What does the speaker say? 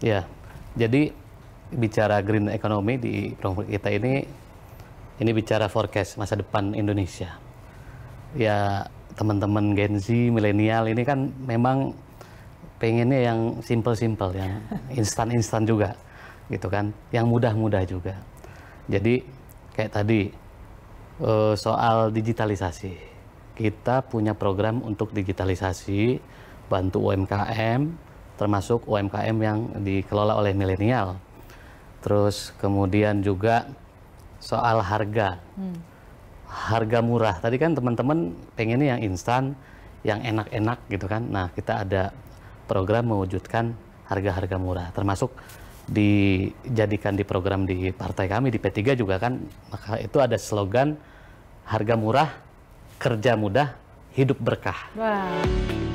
Ya, jadi bicara green economy di program kita ini, ini bicara forecast masa depan Indonesia. Ya, teman-teman Gen Z, milenial ini kan memang pengennya yang simple-simple, yang instan-instan juga, gitu kan, yang mudah-mudah juga. Jadi kayak tadi eh, soal digitalisasi, kita punya program untuk digitalisasi, bantu UMKM, termasuk UMKM yang dikelola oleh milenial. Terus kemudian juga soal harga, harga murah. Tadi kan teman-teman pengennya yang instan, yang enak-enak gitu kan. Nah kita ada program mewujudkan harga-harga murah, termasuk dijadikan di program di partai kami di P3 juga kan. Maka itu ada slogan harga murah, kerja mudah, hidup berkah. Wah.